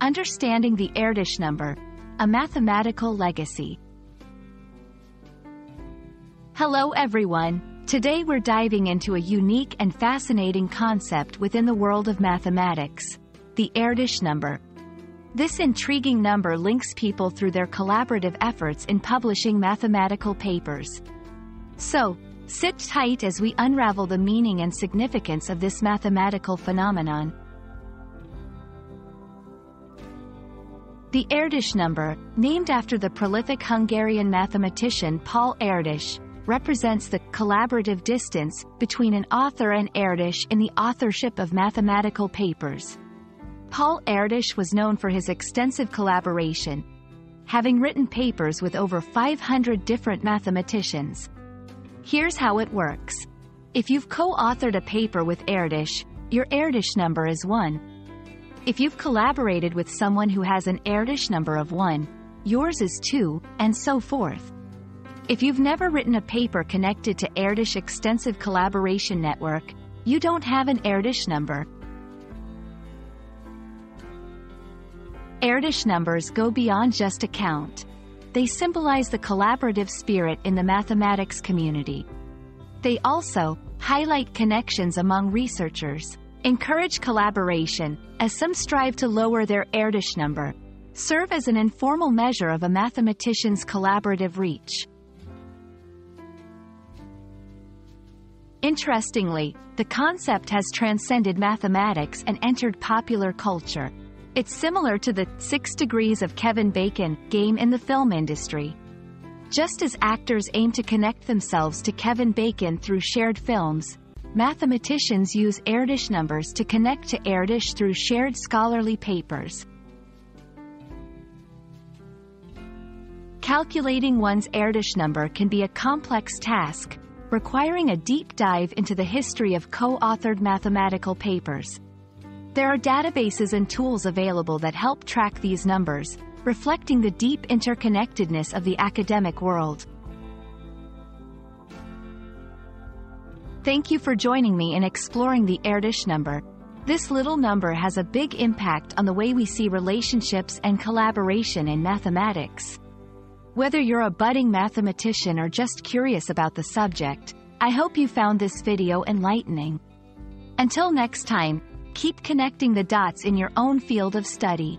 Understanding the Erdős Number, a Mathematical Legacy. Hello everyone, today we're diving into a unique and fascinating concept within the world of mathematics, the Erdős Number. This intriguing number links people through their collaborative efforts in publishing mathematical papers. So, sit tight as we unravel the meaning and significance of this mathematical phenomenon. The Erdős number, named after the prolific Hungarian mathematician Paul Erdős, represents the collaborative distance between an author and Erdős in the authorship of mathematical papers. Paul Erdős was known for his extensive collaboration, having written papers with over 500 different mathematicians. Here's how it works. If you've co-authored a paper with Erdős, your Erdős number is 1. If you've collaborated with someone who has an Erdős number of 1, yours is 2, and so forth. If you've never written a paper connected to Erdős Extensive Collaboration Network, you don't have an Erdős number. Erdős numbers go beyond just a count. They symbolize the collaborative spirit in the mathematics community. They also highlight connections among researchers encourage collaboration, as some strive to lower their Erdős number, serve as an informal measure of a mathematician's collaborative reach. Interestingly, the concept has transcended mathematics and entered popular culture. It's similar to the Six Degrees of Kevin Bacon game in the film industry. Just as actors aim to connect themselves to Kevin Bacon through shared films, Mathematicians use Erdős numbers to connect to Erdős through shared scholarly papers. Calculating one's Erdős number can be a complex task, requiring a deep dive into the history of co-authored mathematical papers. There are databases and tools available that help track these numbers, reflecting the deep interconnectedness of the academic world. Thank you for joining me in exploring the Erdős number. This little number has a big impact on the way we see relationships and collaboration in mathematics. Whether you're a budding mathematician or just curious about the subject, I hope you found this video enlightening. Until next time, keep connecting the dots in your own field of study.